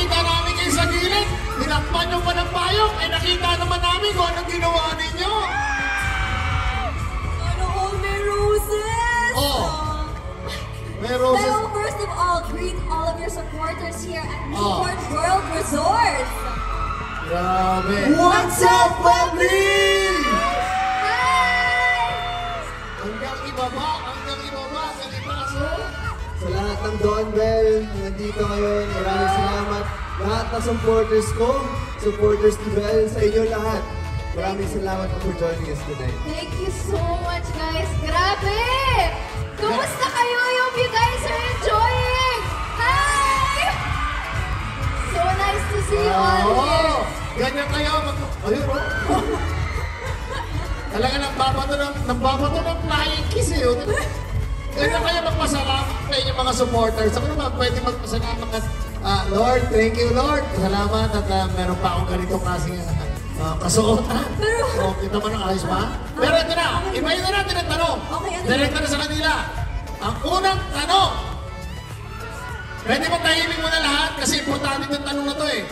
Kita-kita namin kayo sa gilid. Tinakpan nyo pa ng payong. Eh, nakita naman namin kung anong ginawa ninyo. Ano all may roses? Oh. Pero, Pero first of all, greet all of your supporters here at Oh. Newport World Resort. grabe. What's up, family? Hanggang ibaba, hanggang ibaba, sa oh. Sa lahat ng Don Bell, nandito ngayon, maraming salamat. Lahat ng supporters ko, supporters ni Bell, sa inyo lahat. Maraming salamat for joining us tonight. Thank you so much, guys. Grabe! Kumusta kayo? Hope you guys are enjoying! Hi! So nice to see you all Oo. here. Ganyan kayo. Ayun, oh. Talaga nang babato ng, nang babato ng flying kiss eh. oh. Ganyan kayo magpasalamat sa inyong mga supporters. Ako naman pwede magpasalamat ah, Lord, thank you Lord. Salamat at ah, meron pa akong ganito klaseng uh, kasuotan. Pero- oh, kita mo ng ayos ba? Pero ito na, ibayin na natin ang tanong. Okay, ano Direct na sa kanila. Ang unang tanong, Pwede mo tahimik mo na lahat kasi importante itong tanong na to eh.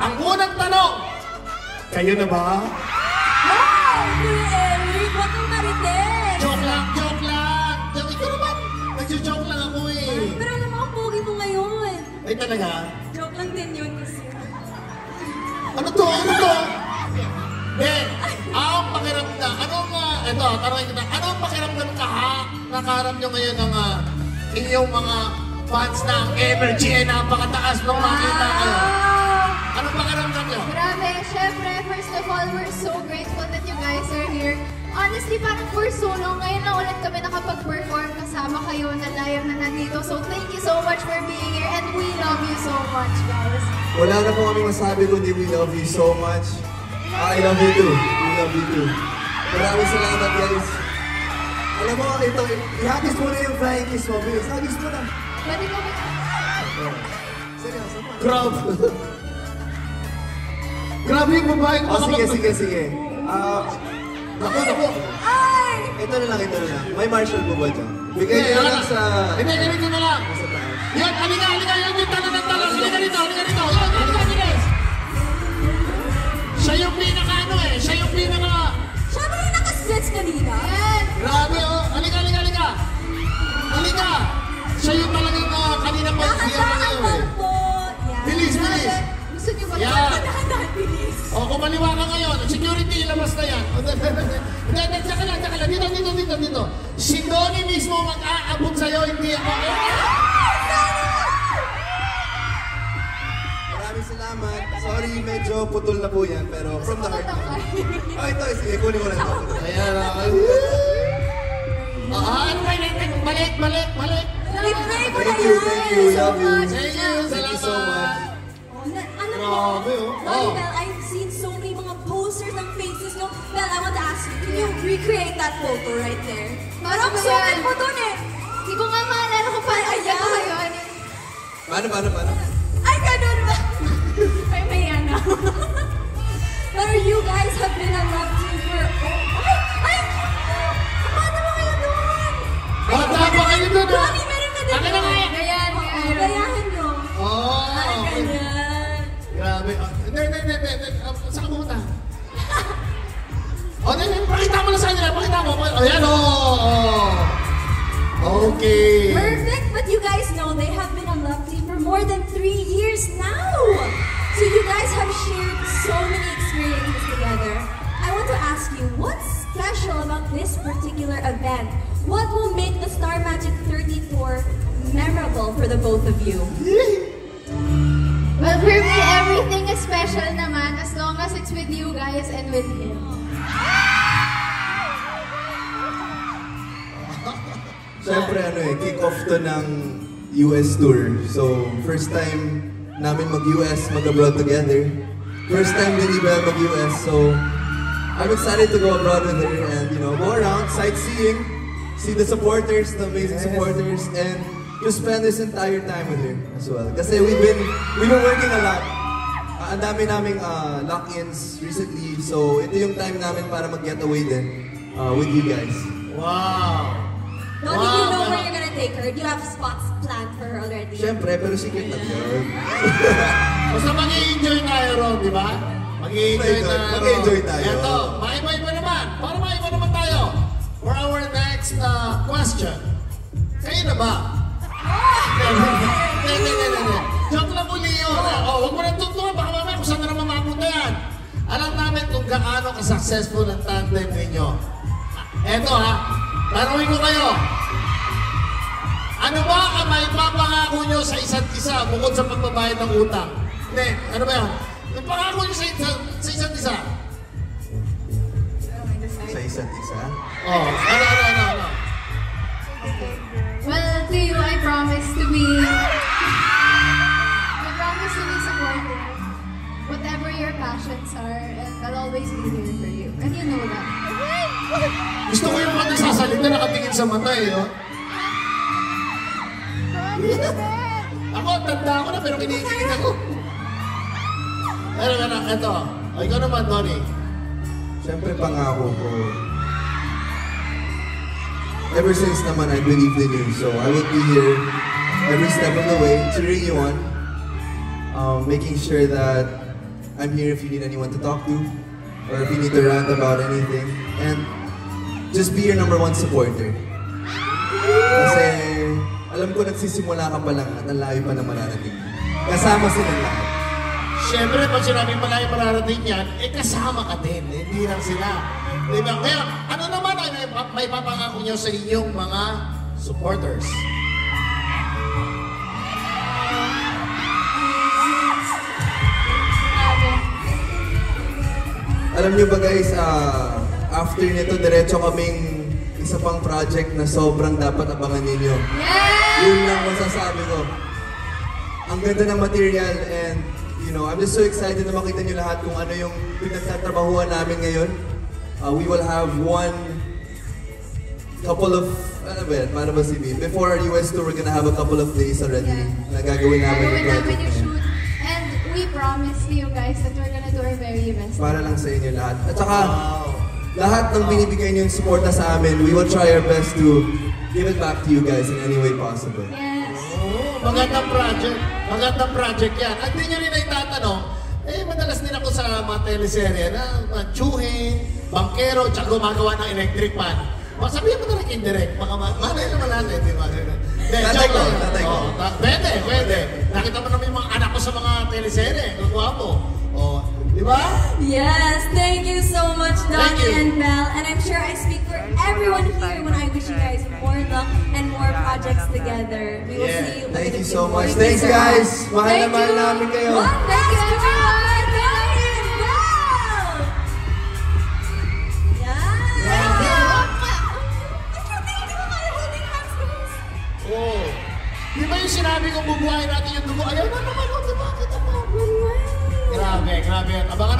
Ang unang tanong, kayo na ba? Wow! Kuya Eric, huwag kang marites! Ay talaga? Joke lang din yun kasi. Ano to? Ano to? Eh, ang pakiramdam, anong, uh, ito, tanongin kita, anong pakiramdam ka ha? Nakaharap nyo ngayon ng uh, inyong mga fans na ang energy ay napakataas nung makita kayo. Anong pakiramdam nyo? Grabe, syempre, first of all, we're so grateful that you. Honestly, parang for so long, ngayon na ulit kami nakapag-perform kasama kayo na live na nandito. So thank you so much for being here and we love you so much, guys. Wala na po kami masabi kundi we love you so much. I love you too. We love you too. Maraming salamat guys. Alam mo, ito, ihagis mo na yung flying kiss mo. Bilis, hagis mo na. Pwede ko Seryoso mo. Grabe. Grabe yung babaeng Oh, sige, makapag- sige, sige. Ah, Ako, ako. Ay! ito na lang, ito na lang. May marshal po ba dyan? Bigay wala. lang sa... Hindi, ganito na lang. Sa. Yan, halika, halika, yan yung tanong ng tanong. Halika dito, halika dito. Yan, halika, halika. Siya yung pinaka ano eh, siya yung pinaka... Siya ba yung nakasplits kanina? Yan! Grabe oh, maliwa ka ngayon, security, ilabas na yan. Hindi, hindi, tsaka lang, tsaka lang. Dito, dito, dito, dito. Si Donnie mismo mag-aabot sa'yo, hindi ako. Maraming salamat. Sorry, medyo putol na po yan, pero from the heart. Oh, ito, sige, kunin ko lang ito. Ayan, okay. Ah, ano ba yun? Balik, balik, balik. Libre ko na Thank you, thank you, so love you. much. Thank you, Thank you so salamat. Na- mo, Grabe, oh. Oh. You, recreate that photo right there? Parang ba yan? mo dun eh. Hindi ko nga maalala kung paano Ay, ayan. ko yun. Paano, paano, paano? Ay, ganun ba? Ay, may ano. Pero you guys have been a love team for... Oh, ay! Ay! Paano mo kayo doon? Bata pa kayo ah. Donnie, meron ka din Akin na nga yan. Ganyan, Oo, ganyan. gayahan nyo. Oh, Ay, okay. ganyan. Grabe. Ah, Hindi, hindi, hindi, hindi. Saan? Hindi, hindi. Pakita mo na sa kanila. Pakita mo. Ayan, oh. Okay. Perfect, but you guys know they have been a love team for more than three years now. So you guys have shared so many experiences together. I want to ask you, what's special about this particular event? What will make the Star Magic 30 tour memorable for the both of you? Well, for me, everything is special naman as long as it's with you guys and with him. Siyempre ano eh, kick-off to ng US tour. So, first time namin mag-US, mag-abroad together. First time din Belle mag-US, so I'm excited to go abroad with her and, you know, go around, sightseeing, see the supporters, the amazing supporters, and just spend this entire time with her as well. Kasi we've been, we've been working a lot. Ah, ang dami naming ah, lock-ins recently, so ito yung time namin para mag-getaway din ah, with you guys. Wow! Don't you know where you're gonna take her? Do you have spots planned for her already? Siyempre, pero secret lang yun. Basta mag-i-enjoy tayo ron, di ba? Mag-i-enjoy Mag-enjoy- tayo. mag-enjoy tayo. Ito, maiba-iba naman. Para maiba naman tayo. For our next uh, question. Kayo na ba? Hindi, hindi, hindi. Joke lang uli yun. Oh, huwag mo nang tutuwa. Baka mamaya kung saan na naman mapunta yan. Alam namin kung gaano ka-successful ang tandem ninyo. Eto ha, tanungin ko kayo. Ano ba ang may papangako nyo sa isa't isa bukod sa pagbabayad ng utang? Hindi, ano ba yun? Yung pangako nyo sa, sa, sa isa't isa? Sa isa't isa. Oh, ano, ano, ano, ano? Well, to you, I promise to be... Whatever your passions are, and I'll always be here for you. And you know that. Gusto ko yung mga nagsasalita nakatingin sa mata eh, no? Ako, tanda ako na, pero kinikilig ako. Ano, ano, eto. O, ikaw naman, Tony. Siyempre, pangako ko. Ever since naman, I believed in you. So, I will be here every step of the way, cheering you on. Um, making sure that I'm here if you need anyone to talk to. Or if you need to rant about anything. And just be your number one supporter. Kasi, alam ko nagsisimula ka pa lang at ang layo pa na mararating. Kasama sila lahat. Siyempre, pag sinabing malayo mararating yan, eh kasama ka din. Eh, Hindi lang sila. Di ba? Kaya, ano naman ang may papangako nyo sa inyong mga supporters? Alam niyo ba guys, ah, after nito, diretso kaming isa pang project na sobrang dapat abangan ninyo. Yeah! Yun lang masasabi ko. Ang ganda ng material and you know, I'm just so excited na makita niyo lahat kung ano yung pinagtatrabahuan namin ngayon. Uh, we will have one couple of, ano ba yan, paano ba si B? Before our US tour, we're gonna have a couple of days already Yeah. na gagawin namin yung Gagawin namin yung promise to you guys that we're gonna do our very best. Para lang sa inyo lahat. At saka, lahat ng binibigay niyong suporta sa amin, we will try our best to give it back to you guys in any way possible. Yes. Oo, magandang project. Magandang project yan. At di nyo rin itatanong, eh, madalas din ako sa mga teleserye na uh, tsuhin, bankero, tsaka gumagawa ng electric fan. Baka sabihin mo na rin indirect, baka ma malay naman natin, di ba? Tatay ko, tatay ko. Ta- pwede, pwede. Nakita mo naman yung mga anak ko sa mga teleserye, ang gwapo. Oh, di ba? Yes, thank you so much, Donnie and Belle. And I'm sure I speak for everyone here when I wish you guys more luck and more projects together. We will Yeah, see you. Thank you so much. Thanks guys! Mahal na mahal namin kayo. Thank you, everyone. yung sinabi kong bubuhay natin yung dugo, ayaw na naman oh, diba? ako. Grabe, grabe. Abangan